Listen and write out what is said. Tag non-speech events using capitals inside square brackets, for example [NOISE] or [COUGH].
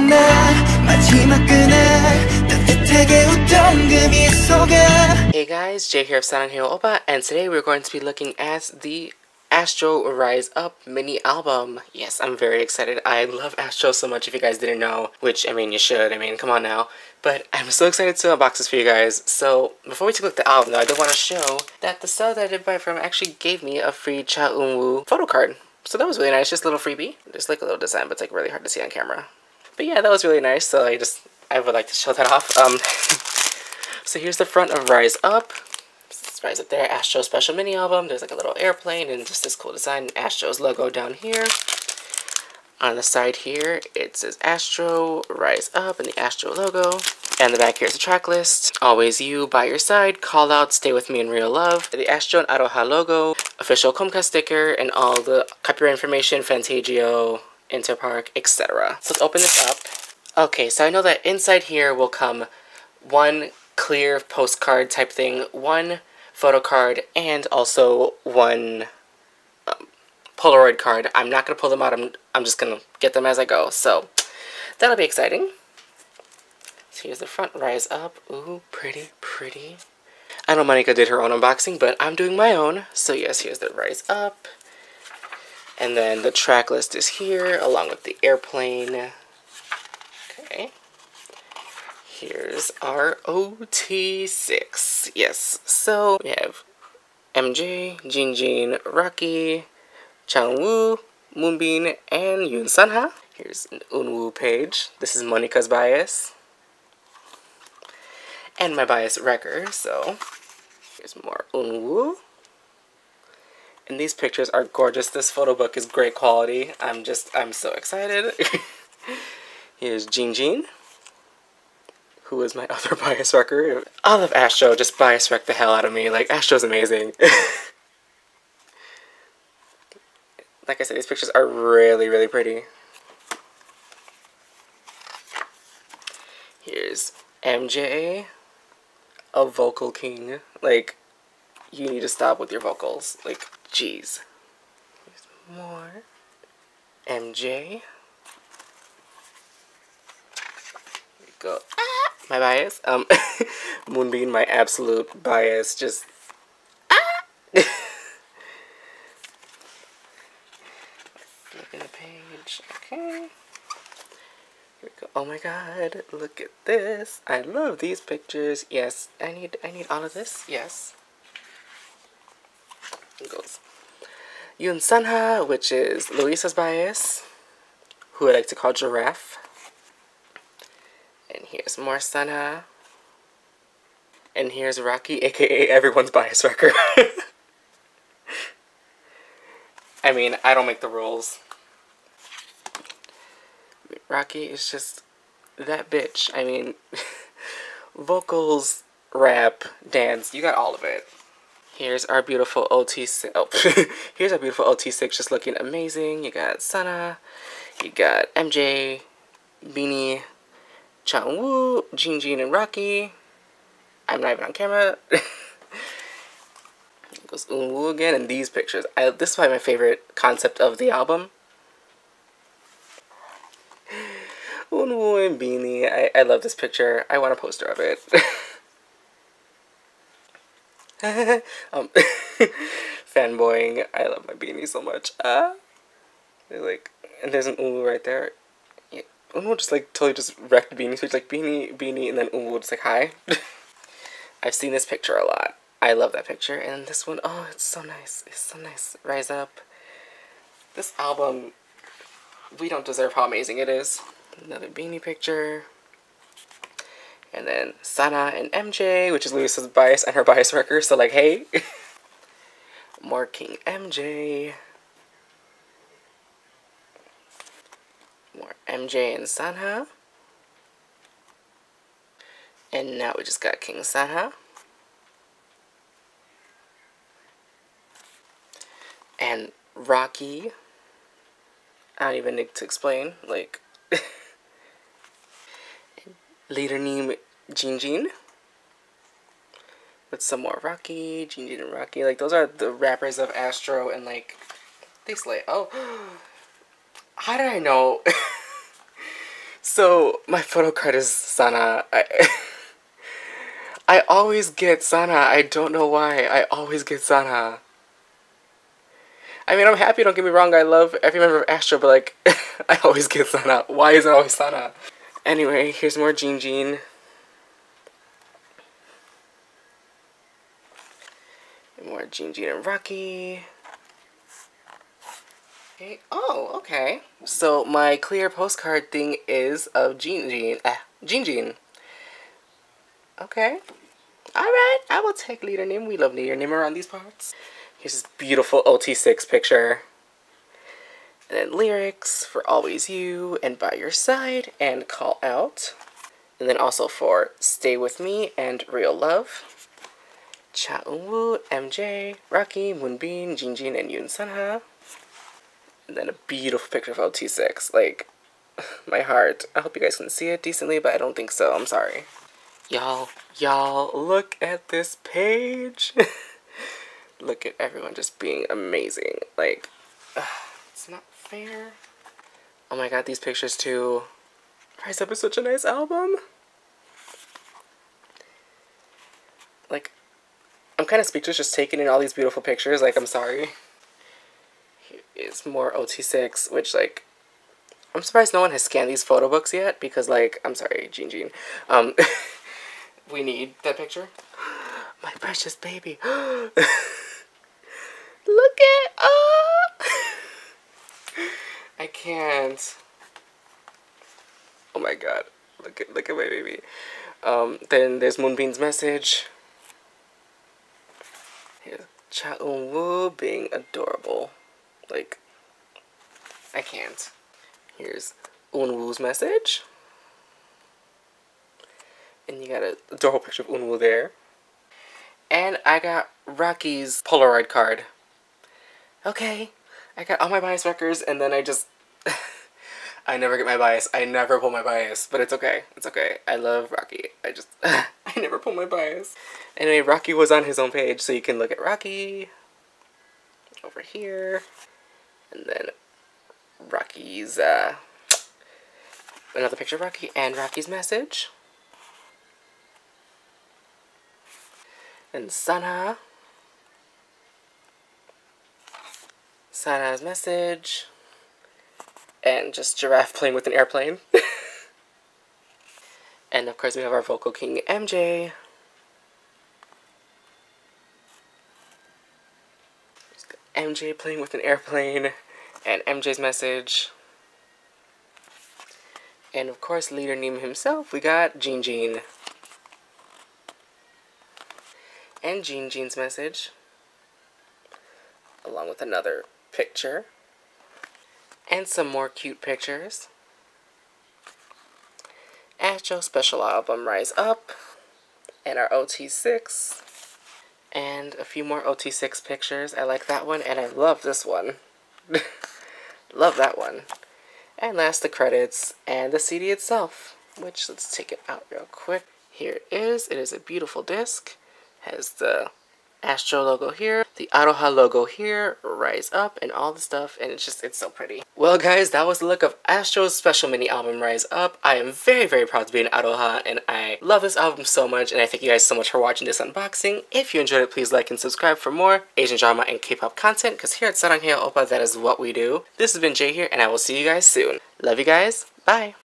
날 마지막 그날 따뜻하게 웃던 그 미소가 Hey guys, Jay here of Saranghaeyo Oppa and today we're going to be looking at the Astro Rise Up mini album. Yes, I'm very excited. I love Astro so much if you guys didn't know, which I mean you should, I mean come on now. But I'm so excited to unbox this for you guys. So before we take a look at the album though, I do want to show that the seller that I did buy from actually gave me a free Cha Eun Woo photo card. So that was really nice, just a little freebie. Just like a little design, but it's like really hard to see on camera. But yeah, that was really nice, so I just, I would like to show that off. Um, [LAUGHS] so here's the front of Rise Up. It's Rise Up there, Astro Special Mini Album. There's like a little airplane and just this cool design. Astro's logo down here. On the side here, it says Astro, Rise Up, and the Astro logo. And the back here is a track list. Always You, By Your Side, Call Out, Stay With Me in Real Love, the Astro and Aroha logo, official Comcast sticker, and all the copyright information, Fantagio, Interpark, etc. So let's open this up. Okay, so I know that inside here will come one clear postcard type thing, one photo card, and also one um, Polaroid card. I'm not going to pull them out. I'm, I'm just going to get them as I go. So that'll be exciting. So here's the front rise up. Ooh, pretty, pretty. I know Monica did her own unboxing, but I'm doing my own. So yes, here's the rise up. And then the track list is here, along with the airplane. Okay. Here's our OT6. Yes, so we have MJ, Jinjin, Rocky, Cha Eun Woo, Moonbin, and Yoon Sanha. Here's Eunwoo page. This is Monica's bias. And my bias wrecker, so here's more Eunwoo. And these pictures are gorgeous. This photo book is great quality. I'm just, I'm so excited. [LAUGHS] Here's Jin Jin, who is my [LAUGHS] other bias wrecker. I love Astro, just bias wreck the hell out of me. Like, Astro's amazing. [LAUGHS] like I said, these pictures are really, really pretty. Here's MJ, a vocal king. Like, you need to stop with your vocals. Like, jeez. More. MJ. go. Ah, my bias. Um, [LAUGHS] Moonbin, my absolute bias. Just. Ah! [LAUGHS] Flipping the page. Okay. Here we go. Oh my god, look at this. I love these pictures. Yes, I need I need all of this. Yes. It goes. Yoon Sanha, which is Luisa's bias, who I like to call Giraffe. And here's more Sanha. And here's Rocky, aka everyone's bias wrecker. [LAUGHS] I mean, I don't make the rules. Rocky is just that bitch. I mean, [LAUGHS] vocals, rap, dance, you got all of it. Here's our beautiful OT6. Oh, [LAUGHS] here's our beautiful OT6 just looking amazing. You got Sanha, you got MJ, Beanie, Cha Eun Woo, Jin Jin, and Rocky. I'm not even on camera. [LAUGHS] goes Eunwoo again, in these pictures. I, this is probably my favorite concept of the album. [LAUGHS] Eunwoo and Beanie. I, I love this picture. I want a poster of it. [LAUGHS] um, [LAUGHS] fanboying. I love my beanie so much. Ah, they're like, and there's an Eunwoo right there. Yeah, Eunwoo just like totally just wrecked Beanie. So it's like Beanie, Beanie, and then Eunwoo just like hi. [LAUGHS] I've seen this picture a lot. I love that picture. And this one, oh, it's so nice. It's so nice. Rise Up. This album, we don't deserve how amazing it is. Another beanie picture. And then Sanha and MJ, which is Luisa's bias and her bias wrecker. So like, hey. [LAUGHS] More King MJ. More MJ and Sanha. And now we just got King Sanha. And Rocky. I don't even need to explain. Like, [LAUGHS] leader name Jin Jin. With some more Rocky, Jin Jin and Rocky. Like, those are the rappers of Astro and, like, they slay. Oh, [GASPS] how did I know? [LAUGHS] So my photo card is Sanha. I, [LAUGHS] I always get Sanha. I don't know why. I always get Sanha. I mean, I'm happy, don't get me wrong. I love every member of Astro, but like, [LAUGHS] I always get Sanha. Why is it always Sanha? Anyway, here's more Jin Jin. More Jin Jin and Rocky. Okay. Oh, okay. So my clear postcard thing is of Jin Jin. Ah, Jin Jin. Okay. Alright, I will take leader name. We love leader name around these parts. Here's this beautiful OT6 picture. And then lyrics for Always You and By Your Side and Call Out. And then also for Stay With Me and Real Love. Cha Eun-woo, MJ, Rocky, Moonbin, Jinjin, and Yoon Sanha. And then a beautiful picture of OT6. Like, [LAUGHS] my heart. I hope you guys can see it decently, but I don't think so. I'm sorry. Y'all, y'all, look at this page. [LAUGHS] look at everyone just being amazing. Like, uh, [SIGHS] it's not Oh my god, these pictures too. Rise Up is such a nice album. Like, I'm kind of speechless just taking in all these beautiful pictures. Like, I'm sorry. Here is more OT6, which, like, I'm surprised no one has scanned these photo books yet because, like, I'm sorry, Jin Jin. Um, [LAUGHS] we need that picture. [GASPS] My precious baby. [GASPS] Look at oh I can't. Oh my god. Look at look at my baby. Um then there's Moonbin's message. Here's Cha Eun being adorable. Like I can't. Here's Eun Woo's message. And you got a adorable picture of Eun Woo there. And I got Rocky's Polaroid card okay, I got all my bias wreckers, and then I just, [LAUGHS] I never get my bias. I never pull my bias, but it's okay. It's okay. I love Rocky. I just, [LAUGHS] I never pull my bias. Anyway, Rocky was on his own page, so you can look at Rocky over here, and then Rocky's, uh, another picture of Rocky, and Rocky's message. And Sanha. Sanha's message. And just Giraffe playing with an airplane. [LAUGHS] and of course we have our vocal king MJ. MJ playing with an airplane and MJ's message. And of course, leader Neem himself, we got Jin Jin. And Jin Jin's message, along with another picture. And some more cute pictures. Astro Special Album Rise Up. And our OT6. And a few more OT6 pictures. I like that one and I love this one. [LAUGHS] love that one. And last the credits and the CD itself. Which, let's take it out real quick. Here it is. It is a beautiful disc. Has the Astro logo here, the Aroha logo here, Rise Up, and all the stuff, and it's just, it's so pretty. Well guys, that was the look of Astro's special mini album, Rise Up. I am very, very proud to be an Aroha, and I love this album so much, and I thank you guys so much for watching this unboxing. If you enjoyed it, please like and subscribe for more Asian drama and K-pop content, because here at Saranghaeyo Oppa, that is what we do. This has been Jay here, and I will see you guys soon. Love you guys. Bye.